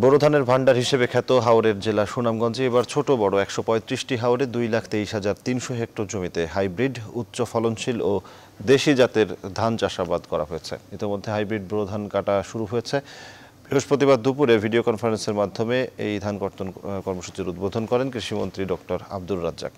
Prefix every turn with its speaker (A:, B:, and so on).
A: বোরো ধানের ভান্ডার হিসেবে খ্যাত হাওরের জেলা সুনামগঞ্জে এবার ছোট বড় একশো পঁয়ত্রিশটি হাওরে দুই লাখ তেইশ হাজার তিনশো হেক্টর জমিতে হাইব্রিড, উচ্চ ফলনশীল ও দেশি জাতের ধান চাষাবাদ করা হয়েছে। ইতিমধ্যে হাইব্রিড বোরো ধান কাটা শুরু হয়েছে। বৃহস্পতিবার দুপুরে ভিডিও কনফারেন্সের মাধ্যমে এই ধান কর্তন কর্মসূচির উদ্বোধন করেন কৃষিমন্ত্রী ডক্টর আব্দুর রাজ্জাক।